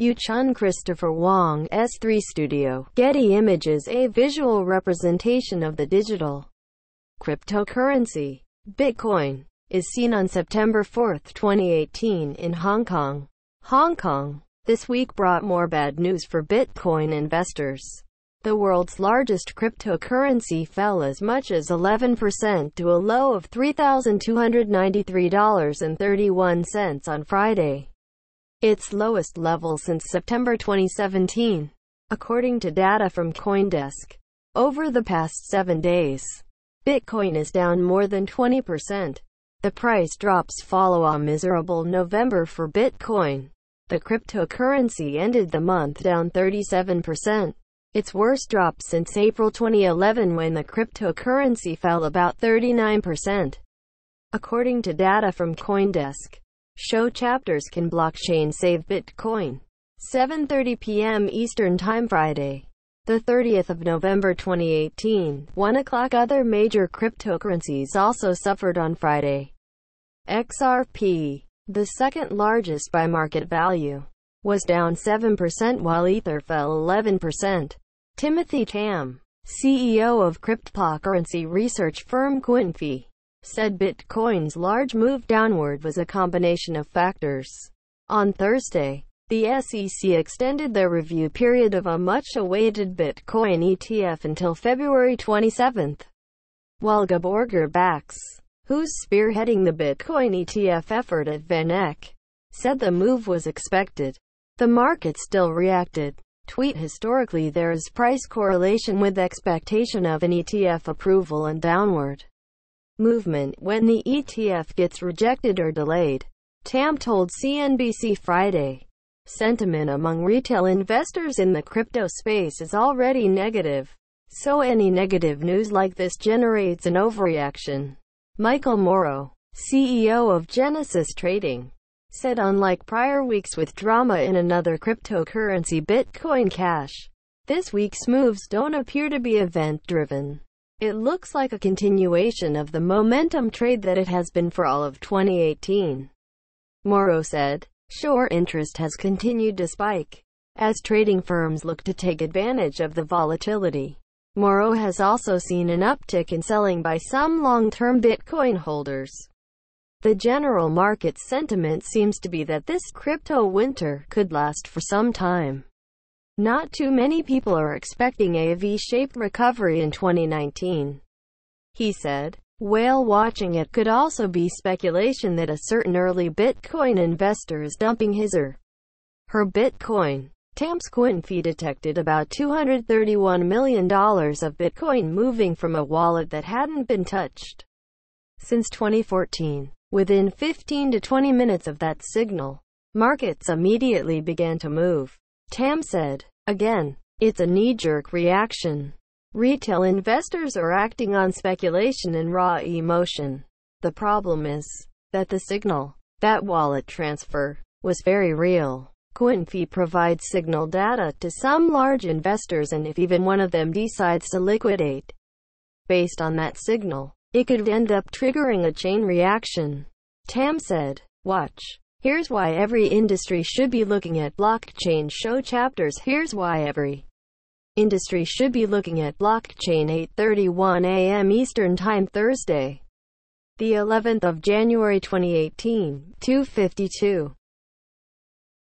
Yu Chun Christopher Wong S3 Studio. Getty Images A visual representation of the digital cryptocurrency. Bitcoin is seen on September 4, 2018 in Hong Kong. Hong Kong. This week brought more bad news for Bitcoin investors. The world's largest cryptocurrency fell as much as 11% to a low of $3,293.31 on Friday its lowest level since September 2017, according to data from Coindesk. Over the past seven days, Bitcoin is down more than 20%. The price drops follow a miserable November for Bitcoin. The cryptocurrency ended the month down 37%. Its worst drop since April 2011 when the cryptocurrency fell about 39%. According to data from Coindesk, Show chapters can blockchain save Bitcoin. 7.30 p.m. Eastern Time Friday. The 30th of November 2018. 1 o'clock Other major cryptocurrencies also suffered on Friday. XRP, the second largest by market value, was down 7% while Ether fell 11%. Timothy Tam, CEO of cryptocurrency research firm CoinFi, said Bitcoin's large move downward was a combination of factors. On Thursday, the SEC extended their review period of a much-awaited Bitcoin ETF until February 27, while Gabor Gurbacs, who's spearheading the Bitcoin ETF effort at VanEck, said the move was expected. The market still reacted. Tweet Historically there is price correlation with expectation of an ETF approval and downward movement when the ETF gets rejected or delayed. Tam told CNBC Friday. Sentiment among retail investors in the crypto space is already negative. So any negative news like this generates an overreaction. Michael Moro, CEO of Genesis Trading, said unlike prior weeks with drama in another cryptocurrency Bitcoin Cash, this week's moves don't appear to be event-driven. It looks like a continuation of the momentum trade that it has been for all of 2018. Moro said, Short interest has continued to spike as trading firms look to take advantage of the volatility. Moro has also seen an uptick in selling by some long-term Bitcoin holders. The general market sentiment seems to be that this crypto winter could last for some time. Not too many people are expecting a V-shaped recovery in 2019. He said, whale watching it could also be speculation that a certain early Bitcoin investor is dumping his or her Bitcoin. Tam's CoinFi detected about $231 million of Bitcoin moving from a wallet that hadn't been touched since 2014. Within 15 to 20 minutes of that signal, markets immediately began to move. Tam said, again, it's a knee-jerk reaction. Retail investors are acting on speculation and raw emotion. The problem is that the signal, that wallet transfer, was very real. CoinFi provides signal data to some large investors and if even one of them decides to liquidate based on that signal, it could end up triggering a chain reaction. Tam said, watch. Here's why every industry should be looking at blockchain show chapters. Here's why every industry should be looking at blockchain 8:31 a.m. Eastern Time Thursday, the 11th of January 2018, 2:52